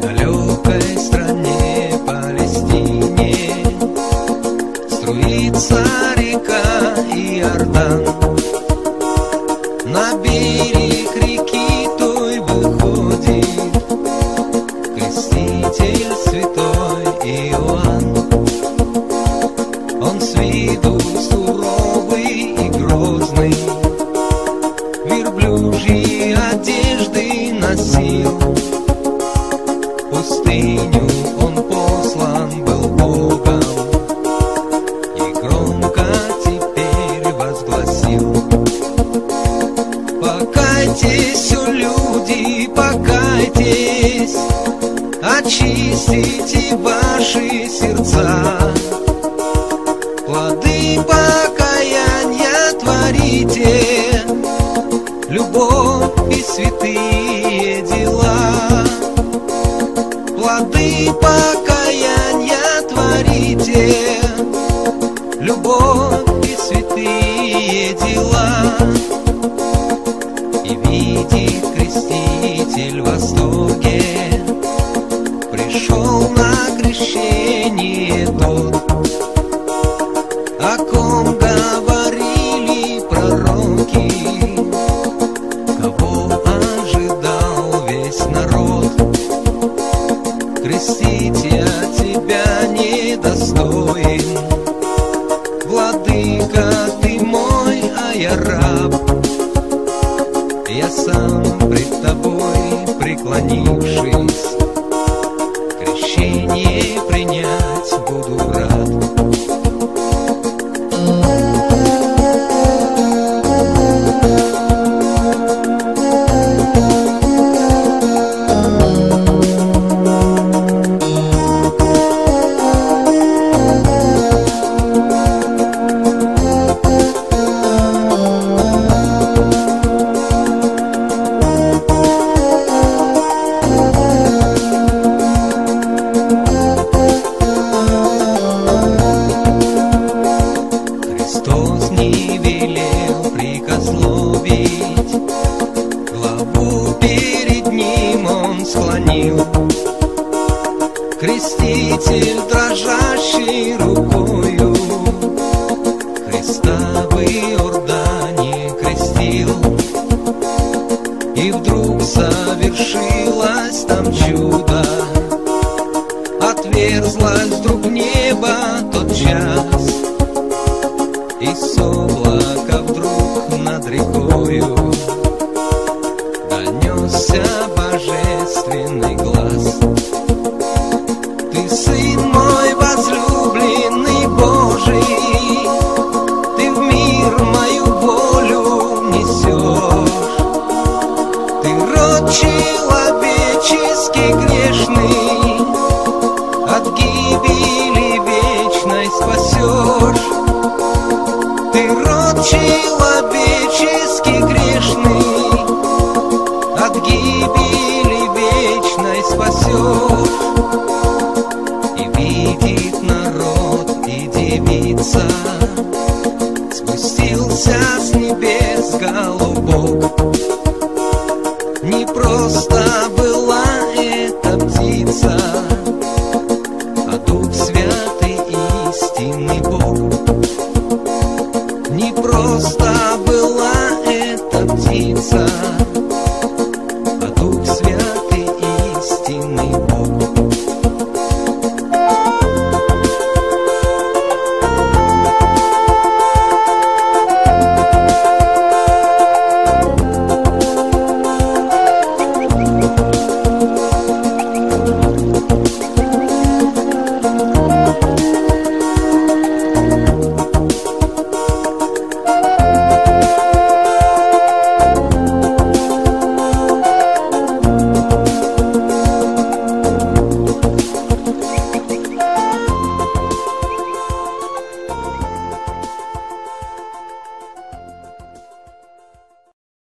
Далекой стране Палестине. Струится река Иордан. На берег реки той выходит Креститель святой Иоанн. Он с виду суровый Очистите ваши сердца на крещение тот О ком говорили пророки Кого ожидал весь народ. Крестить я тебя недостоин. Владыка ты мой, а я раб. Я сам пред тобой преклонившись Крещение прикословить, Главу перед ним он склонил. Креститель, дрожащей рукою, Христа в Иордане крестил. И вдруг совершилось там чудо, человеческий грешный От гибели вечной спасешь И видит народ и девица Спустился с небес голубок. Не просто не просто была эта птица,